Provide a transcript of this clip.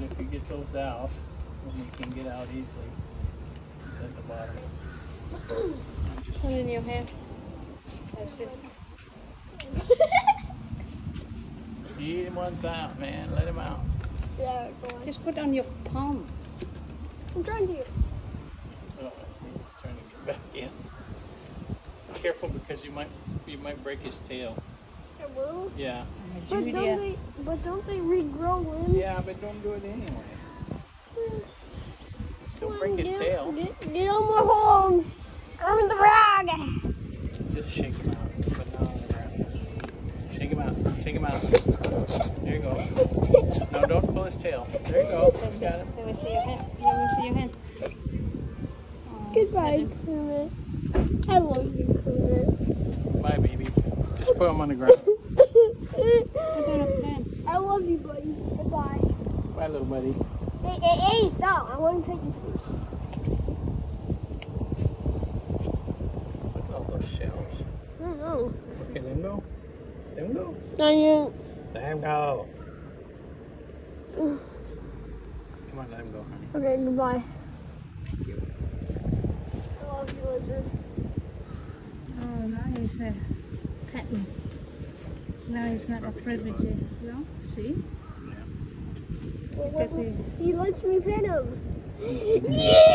but if you get those out, then you can get out easily. It's at the bottom. Just- Put it in your hand. That's it. He one's out, man. Let him out. Yeah, go on. Just put on your palm. I'm trying to. Oh, I see. He's trying to get back in. Careful because you might you might break his tail. I will. Yeah. But don't they? But don't they regrow limbs? Yeah, but don't do it anyway. Don't break his get, tail. Get, get on my home. I'm in the rag. Just shake him out. Put it on the ground. Shake him out. Shake him out. There you go. No, don't pull his tail. There you go. That's You got it. it. Let me see your hand. Let me see your hand. Oh, Goodbye, Kermit. I love you, Kermit. Bye, baby. Just put him on the ground. Put on a pen. I love you, buddy. Goodbye. Bye, little buddy. Hey, hey, hey, stop. I want to pet you first. Look at all those shells. I don't know. Okay, let him go. Let him go. Not yet. Let him go. Come on, let him go, honey. Okay, goodbye. Thank you. I love you, lizard. Oh, now he's uh, petting. Now he's not afraid with you. No? See? Because he, He lets me pet him. Yeah!